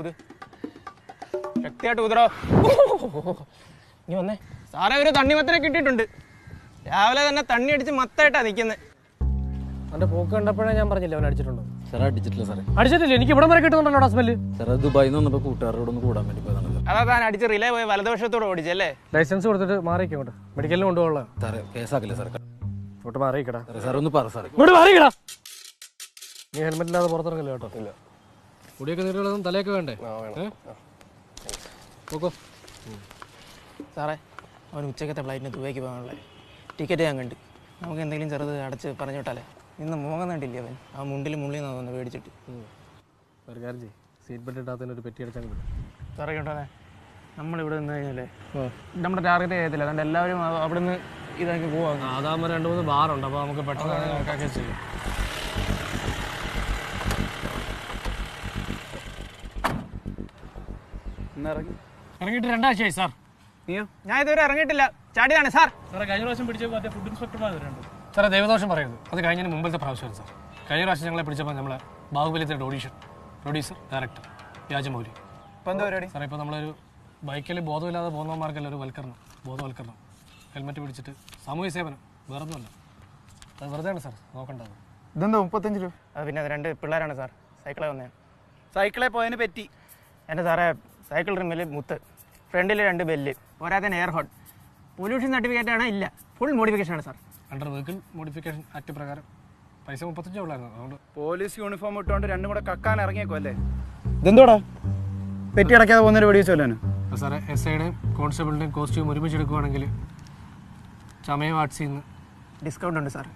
ഊത് ശക്തിയായിട്ട് ഊതറോ നീ വന്നേ. സാറേ ഒരു തണ്ണിമത്തനെ കിട്ടിയിട്ടുണ്ട്. രാവിലെ തന്നെ തണ്ണി അടിച്ച് മത്തായിട്ടാ നിൽക്കുന്നത് അവന്റെ പോക്ക് കണ്ടപ്പോഴേ ഞാൻ പറഞ്ഞില്ല അവൻ അടിച്ചിട്ടുണ്ടോ? സാറേ അടിച്ചിട്ടില്ല സാറേ. അടിച്ചിട്ടില്ല? എനിക്ക് ഇവിടെ വരെ കിട്ടുന്നുണ്ടല്ലോ സ്മെല്ല് സാറേ ദുബായിൽ നിന്ന് വന്നപ്പോൾ കൂട്ടുകാരോട് ഒന്ന് കൂടാൻ വേണ്ടി പോയതാണ് അതാ താൻ അടിച്ച് റിലേ പോയി വലതുവശത്തോടെ ഓടിച്ചല്ലേ ലൈസൻസ് കൊടുത്തിട്ട് മാറിയിക്കും ഇങ്ങോട്ട്. മെഡിക്കലിന് കൊണ്ടുപോകാനുള്ള. സാറേ കേസാക്കില്ല സാർ ഇങ്ങോട്ട് മാറിക്കടാ സാറേ സാർ ഒന്ന് പറ സാറേ. ഇങ്ങോട്ട് മാറിക്കടാ നീ ഹെൽമെറ്റ് ഇല്ലാതെ പുറത്തിറങ്ങില്ല കേട്ടോ? ഇല്ല. മുടിയൊക്കെ നീട്ടുള്ളതും തലയൊക്കെ വേണ്ടേ? പോക്കോ. സാറേ അവൻ ഉച്ചക്കത്തെ ഫ്ലൈറ്റിന് ദുബൈക്ക് പോകാനുള്ള. ടിക്കറ്റ് ഞാൻ കണ്ട്. നമുക്ക് എന്തെങ്കിലും ചെറുത് അടച്ച് പറഞ്ഞു വിട്ടാലേ ഇന്ന് മോഹം കണ്ടില്ലേ അവൻ? ആ മുണ്ടിൽ മുള്ളിൽ നിന്ന് തോന്നുന്നു മേടിച്ചിട്ട് ഒരു കാര്യം ചെയ്യ്. സീറ്റ് ബെൽറ്റ് ഇട്ടാത്തതിന് ഒരു പെറ്റി അടിച്ചാൽ വിടും. സാറേ കേട്ടോ നമ്മളിവിടെ നിന്ന് കഴിഞ്ഞാലേ. നമ്മുടെ ടാർഗറ്റ് ചെയ്യത്തില്ല. അതുകൊണ്ട് എല്ലാവരും അവിടെ അവിടുന്ന് ഇതാക്കി പോവാം. അതാകുമ്പോൾ രണ്ട് മൂന്ന് ബാറുണ്ട് അപ്പോൾ നമുക്ക് പെട്ടെന്ന് കണക്കാക്കി ചെയ്യും. ഇന്നിറങ്ങി. ഇറങ്ങിയിട്ട് രണ്ടാഴ്ചയായി സാർ. നീയോ? ഞാൻ ഇതുവരെ ഇറങ്ങിയിട്ടില്ല. ചാടിയാണ് സാർ. സാറേ കഴിഞ്ഞ പ്രാവശ്യം പിടിച്ചപ്പോൾ മറ്റേ ഫുഡ് ഇൻസ്പെക്ടർമാർ വരുന്നുണ്ട് സാറേ ദൈവദോഷം പറയരുത്. അത് കഴിഞ്ഞതിന് മുമ്പത്തെ പ്രാവശ്യമാണ് സാർ. കഴിഞ്ഞ പ്രാവശ്യം ഞങ്ങളെ പിടിച്ചപ്പോൾ നമ്മളെ ബാഹുബലിത്തെ ഓഡീഷൻ പ്രൊഡ്യൂസർ ഡയറക്ടർ വ്യാജമൗലി ഇപ്പം എന്താ പരിപാടി? സാറേ ഇപ്പോൾ നമ്മളൊരു ബൈക്കിൽ ബോധമില്ലാതെ പോകുന്നവന്മാർക്കല്ല ഒരു വൽക്കരണം. ബോധവൽക്കരണം. ഹെൽമെറ്റ് പിടിച്ചിട്ട് സാമൂഹ്യ സേവനം. വേറെ ഒന്നുമല്ല അത് ആണ് സാർ. നോക്കേണ്ടത്. ഇതെന്താ മുപ്പത്തഞ്ച് രൂപ അത് പിന്നെ അത് രണ്ട് പിള്ളേരാണ് സാർ. സൈക്കിളെ വന്നേ. സൈക്കിളെ പോയതിന് പറ്റി. എന്റെ സാറേ സൈക്കിൾ റിമ്മിൽ മുത്ത്. ഫ്രണ്ടിൽ രണ്ട് ബെല്ല് പോരാത്തതിന് എയർ ഹോൺ പൊല്യൂഷൻ സർട്ടിഫിക്കറ്റ് ആണ് ഇല്ല. ഫുൾ മോഡിഫിക്കേഷൻ ആണ് sir under vehicle modification act പ്രകാരം പൈസ മുപ്പത്തഞ്ചേ ഉള്ളായിരുന്നു. അതുകൊണ്ട് പോലീസ് യൂണിഫോം ഇട്ടുകൊണ്ട് രണ്ടും കൂടെ കക്കാൻ ഇറങ്ങിയേക്കോ അല്ലേ? ഇതെന്തോടാ? പെറ്റി അടയ്ക്കാതെ പോകുന്നൊരു വെടിവെച്ചല്ലോ അപ്പോൾ സാറേ എസ് ഐയുടെയും കോൺസ്റ്റബിളിന്റെയും കോസ്റ്റ്യൂം ഒരുമിച്ച് എടുക്കുവാണെങ്കിൽ ചമയം വാട്സിൽ നിന്ന് ഡിസ്കൗണ്ട് ഉണ്ട് സാർ